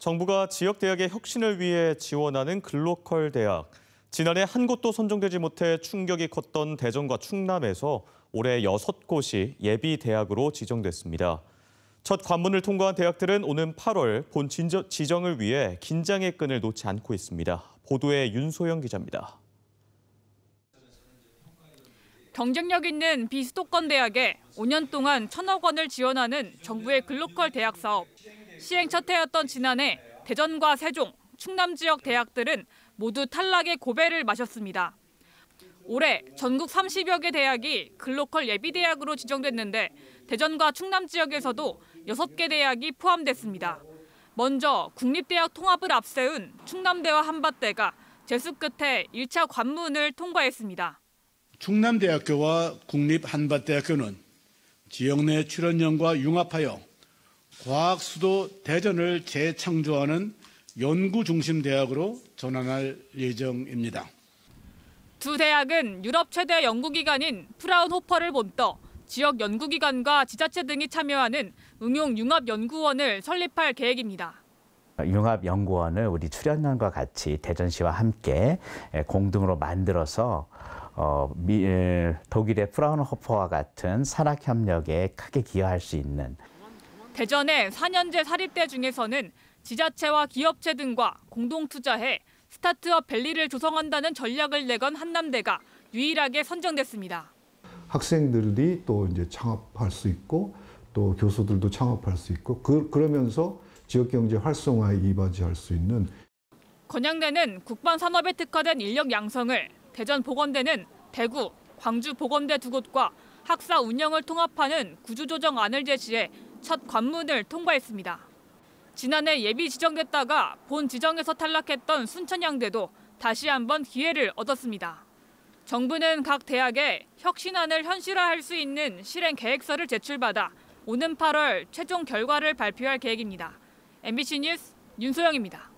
정부가 지역 대학의 혁신을 위해 지원하는 글로컬 대학. 지난해 한 곳도 선정되지 못해 충격이 컸던 대전과 충남에서 올해 여섯 곳이 예비 대학으로 지정됐습니다. 첫 관문을 통과한 대학들은 오는 8월 본 지정을 위해 긴장의 끈을 놓지 않고 있습니다. 보도에 윤소영 기자입니다. 경쟁력 있는 비수도권 대학에 5년 동안 천억 원을 지원하는 정부의 글로컬 대학 사업. 시행 첫 해였던 지난해 대전과 세종, 충남 지역 대학들은 모두 탈락의 고배를 마셨습니다. 올해 전국 30여 개 대학이 글로컬 예비 대학으로 지정됐는데 대전과 충남 지역에서도 6개 대학이 포함됐습니다. 먼저 국립대학 통합을 앞세운 충남대와 한밭대가 재수 끝에 1차 관문을 통과했습니다. 충남대학교와 국립한밭대학교는 지역 내 출연연과 융합하여 과학 수도 대전을 재창조하는 연구 중심 대학으로 전환할 예정입니다. 두 대학은 유럽 최대 연구기관인 프라운호퍼를 본떠 지역 연구기관과 지자체 등이 참여하는 응용 융합연구원을 설립할 계획입니다. 융합연구원을 우리 출연연과 같이 대전시와 함께 공동으로 만들어서 어, 미, 에, 독일의 프라운호퍼와 같은 산학협력에 크게 기여할 수 있는 대전의 4년제 사립대 중에서는 지자체와 기업체 등과 공동 투자해 스타트업 밸리를 조성한다는 전략을 내건 한남대가 유일하게 선정됐습니다. 학생들이 또 이제 창업할 수 있고 또 교수들도 창업할 수 있고 그, 그러면서 지역 경제 활성화에 이바지할 수 있는 건양대는 국방 산업에 특화된 인력 양성을, 대전 보건대는 대구, 광주 보건대 두 곳과 학사 운영을 통합하는 구조조정안을 제시해 첫 관문을 통과했습니다. 지난해 예비 지정됐다가 본 지정에서 탈락했던 순천향대도 다시 한번 기회를 얻었습니다. 정부는 각 대학에 혁신안을 현실화할 수 있는 실행 계획서를 제출받아 오는 8월 최종 결과를 발표할 계획입니다. MBC 뉴스 윤소영입니다.